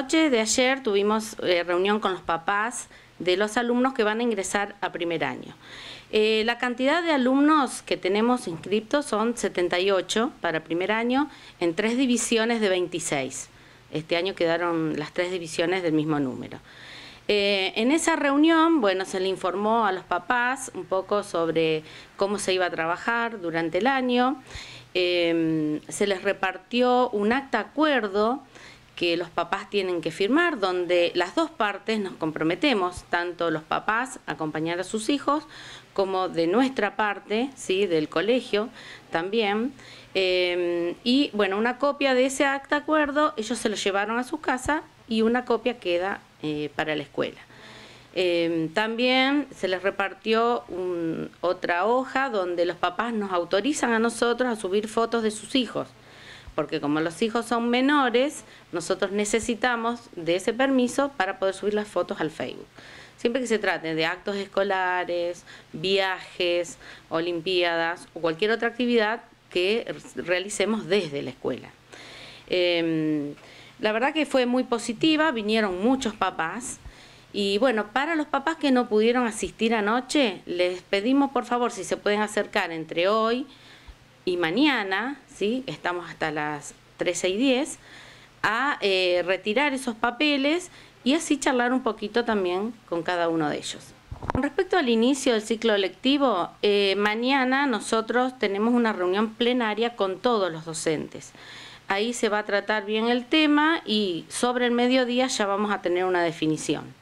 noche de ayer tuvimos eh, reunión con los papás de los alumnos que van a ingresar a primer año. Eh, la cantidad de alumnos que tenemos inscriptos son 78 para primer año en tres divisiones de 26. Este año quedaron las tres divisiones del mismo número. Eh, en esa reunión, bueno, se le informó a los papás un poco sobre cómo se iba a trabajar durante el año. se les repartió un acta acuerdo que los papás tienen que firmar, donde las dos partes nos comprometemos, tanto los papás a acompañar a sus hijos, como de nuestra parte, ¿sí? del colegio también. Eh, y bueno, una copia de ese acta acuerdo, ellos se lo llevaron a su casa y una copia queda eh, para la escuela. Eh, también se les repartió otra hoja donde los papás nos autorizan a nosotros a subir fotos de sus hijos porque como los hijos son menores, nosotros necesitamos de ese permiso para poder subir las fotos al Facebook. Siempre que se trate de actos escolares, viajes, olimpiadas o cualquier otra actividad que realicemos desde la escuela. Em, la verdad que fue muy positiva, vinieron muchos papás. Y bueno, para los papás que no pudieron asistir anoche, les pedimos por favor si se pueden acercar entre hoy y mañana, ¿sí? estamos hasta las 13 y 10, a eh, retirar esos papeles y así charlar un poquito también con cada uno de ellos. Con respecto al inicio del ciclo lectivo, eh, mañana nosotros tenemos una reunión plenaria con todos los docentes. Ahí se va a tratar bien el tema y sobre el mediodía ya vamos a tener una definición.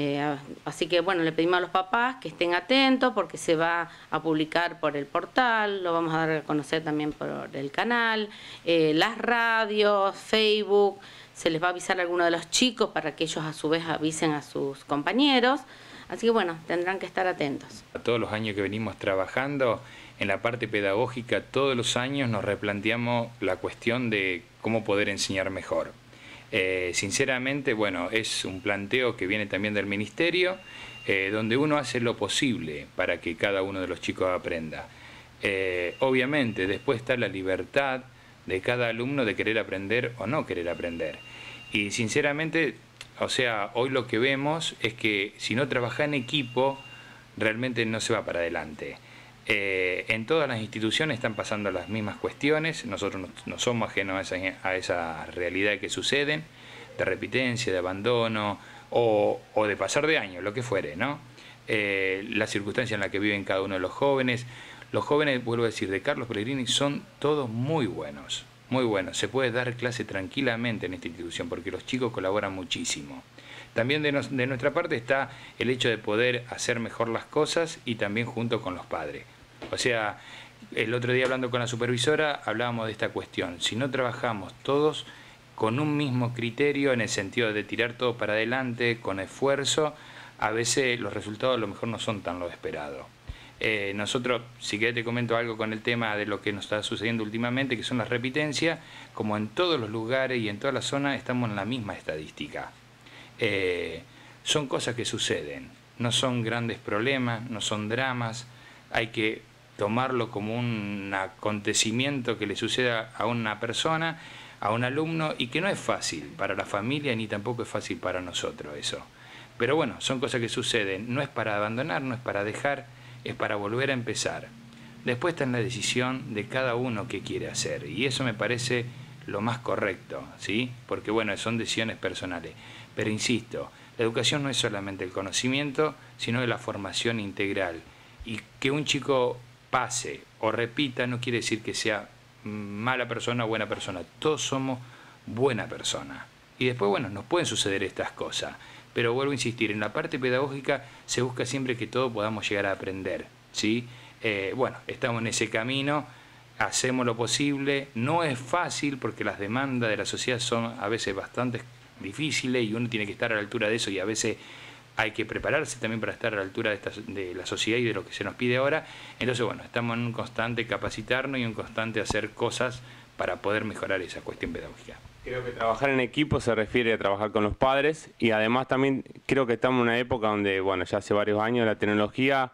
Eh, así que bueno, le pedimos a los papás que estén atentos porque se va a publicar por el portal, lo vamos a dar a conocer también por el canal, eh, las radios, Facebook, se les va a avisar a alguno de los chicos para que ellos a su vez avisen a sus compañeros. Así que bueno, tendrán que estar atentos. A todos los años que venimos trabajando en la parte pedagógica, todos los años nos replanteamos la cuestión de cómo poder enseñar mejor. Eh, sinceramente, bueno, es un planteo que viene también del Ministerio, eh, donde uno hace lo posible para que cada uno de los chicos aprenda. Eh, obviamente, después está la libertad de cada alumno de querer aprender o no querer aprender. Y sinceramente, o sea, hoy lo que vemos es que si no trabaja en equipo, realmente no se va para adelante. Eh, en todas las instituciones están pasando las mismas cuestiones, nosotros no, somos ajenos a esa, realidad que suceden, de repitencia, de abandono o, de pasar de año, lo que fuere, ¿no? Eh, la circunstancia en la que viven cada uno de los jóvenes. Los jóvenes, vuelvo a decir, de Carlos Pellegrini son todos muy buenos, muy buenos. Se puede dar clase tranquilamente en esta institución porque los chicos colaboran muchísimo. También de nuestra parte está el hecho de poder hacer mejor las cosas y también junto con los padres. O sea, el otro día hablando con la supervisora hablábamos de esta cuestión. Si no trabajamos todos con un mismo criterio en el sentido de tirar todo para adelante, con esfuerzo, a veces los resultados a lo mejor no son tan lo esperado. Eh, nosotros, si querés te comento algo con el tema de lo que nos está sucediendo últimamente, que son las repitencias, como en todos los lugares y en todas las zonas estamos en la misma estadística. Eh, son cosas que suceden, no son grandes problemas, no son dramas, hay que tomarlo como un acontecimiento que le suceda a una persona, a un alumno, y que no es fácil para la familia ni tampoco es fácil para nosotros eso. Pero bueno, son cosas que suceden, no es para abandonar, no es para dejar, es para volver a empezar. Después está en la decisión de cada uno que quiere hacer, y eso me parece lo más correcto, ¿sí? Porque bueno, son decisiones personales. Pero insisto, la educación no es solamente el conocimiento, sino de la formación integral. Y que un chico pase o repita no quiere decir que sea mala persona o buena persona. Todos somos buena persona. Y después, bueno, nos pueden suceder estas cosas. Pero vuelvo a insistir, en la parte pedagógica se busca siempre que todos podamos llegar a aprender. ¿sí? Eh, bueno, estamos en ese camino, hacemos lo posible. No es fácil porque las demandas de la sociedad son a veces bastante difíciles y uno tiene que estar a la altura de eso y a veces hay que prepararse también para estar a la altura de, de, la sociedad y de lo que se nos pide ahora. Entonces, bueno, estamos en un constante capacitarnos y un constante hacer cosas para poder mejorar esa cuestión pedagógica. Creo que trabajar en equipo se refiere a trabajar con los padres y además también creo que estamos en una época donde, bueno, ya hace varios años la tecnología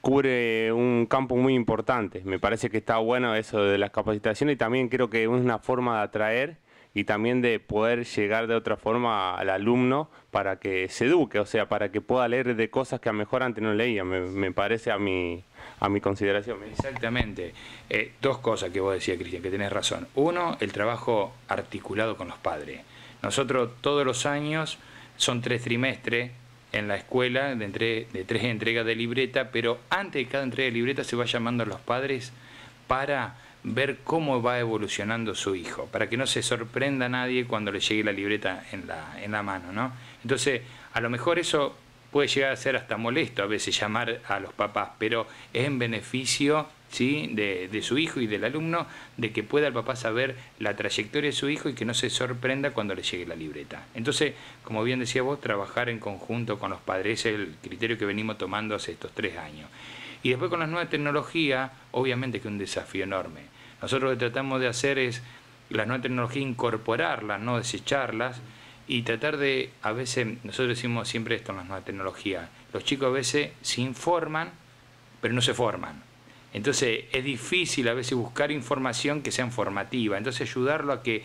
cubre un campo muy importante. Me parece que está bueno eso de las capacitaciones y también creo que es una forma de atraer y también de poder llegar de otra forma al alumno para que se eduque, o sea, para que pueda leer de cosas que a lo mejor antes no leía, me, parece a mi, a mi consideración. Exactamente. Eh, dos cosas que vos decías, Cristian, que tenés razón. Uno, el trabajo articulado con los padres. Nosotros todos los años, son tres trimestres, en la escuela de, tres entregas de libreta, pero antes de cada entrega de libreta se va llamando a los padres para ver cómo va evolucionando su hijo, para que no se sorprenda nadie cuando le llegue la libreta en la, en la mano, ¿no? Entonces, a lo mejor eso puede llegar a ser hasta molesto a veces llamar a los papás, pero es en beneficio ¿sí? de, de, su hijo y del alumno, de que pueda el papá saber la trayectoria de su hijo y que no se sorprenda cuando le llegue la libreta. Entonces, como bien decía vos, trabajar en conjunto con los padres es el criterio que venimos tomando hace estos tres años. Y después con las nuevas tecnologías, obviamente que es un desafío enorme. Nosotros lo que tratamos de hacer es las nuevas tecnologías incorporarlas, no desecharlas, y tratar de, a veces, nosotros decimos siempre esto en las nuevas tecnologías, los chicos a veces se informan, pero no se forman. Entonces es difícil a veces buscar información que sea formativa, entonces ayudarlo a que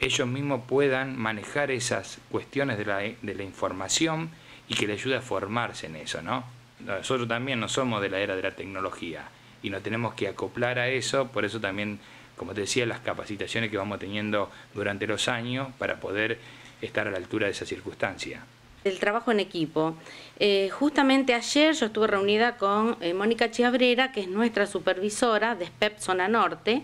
ellos mismos puedan manejar esas cuestiones de la, de la información y que le ayude a formarse en eso, ¿no? Nosotros también no somos de la era de la tecnología y nos tenemos que acoplar a eso, por eso también, como te decía, las capacitaciones que vamos teniendo durante los años para poder estar a la altura de esa circunstancia. El trabajo en equipo. Eh, justamente ayer yo estuve reunida con eh, Mónica Chiabrera, que es nuestra supervisora de SPEP Zona Norte,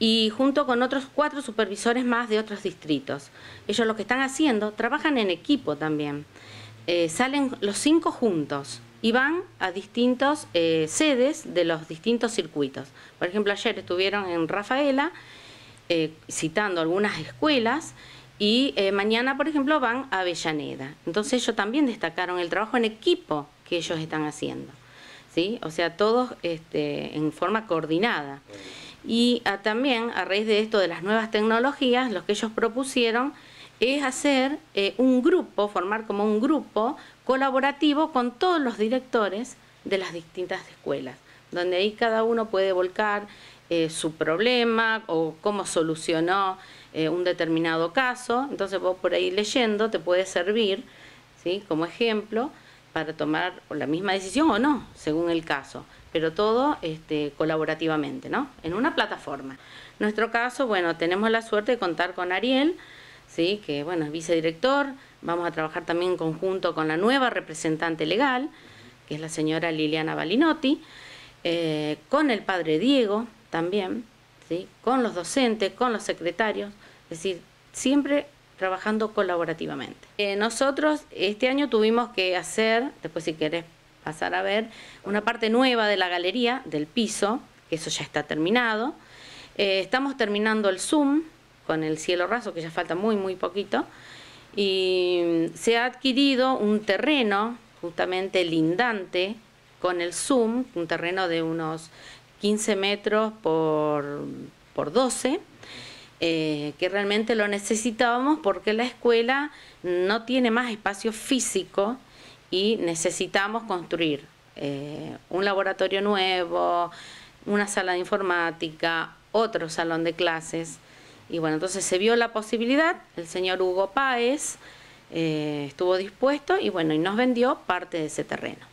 y junto con otros cuatro supervisores más de otros distritos. Ellos lo que están haciendo, trabajan en equipo también. Eh, salen los cinco juntos y van a distintos sedes de los distintos circuitos. Por ejemplo, ayer estuvieron en Rafaela citando algunas escuelas y eh, mañana, por ejemplo, van a Avellaneda. Entonces ellos también destacaron el trabajo en equipo que ellos están haciendo. ¿sí? O sea, todos este, en forma coordinada. Y ah, también, a raíz de esto de las nuevas tecnologías, lo que ellos propusieron es hacer eh, un grupo, formar como un grupo colaborativo con todos los directores de las distintas escuelas, donde ahí cada uno puede volcar eh, su problema o cómo solucionó eh, un determinado caso, entonces vos por ahí leyendo te puede servir ¿sí? como ejemplo para tomar la misma decisión o no, según el caso, pero todo este, colaborativamente, ¿no? En una plataforma. nuestro caso, bueno, tenemos la suerte de contar con Ariel, ¿sí? que bueno, es vicedirector, vamos a trabajar también en conjunto con la nueva representante legal, que es la señora Liliana Balinotti, eh, con el padre Diego también, con los docentes, con los secretarios, es decir, siempre trabajando colaborativamente. Eh, nosotros este año tuvimos que hacer, después si querés pasar a ver, una parte nueva de la galería, del piso, que eso ya está terminado. Eh, estamos terminando el Zoom con el cielo raso, que ya falta muy, muy poquito. Y se ha adquirido un terreno justamente lindante con el Zoom, un terreno de unos 15 metros por, por 12, eh, que realmente lo necesitábamos porque la escuela no tiene más espacio físico y necesitamos construir eh, un laboratorio nuevo, una sala de informática, otro salón de clases. Y bueno, entonces se vio la posibilidad, el señor Hugo Páez eh, estuvo dispuesto y bueno, y nos vendió parte de ese terreno.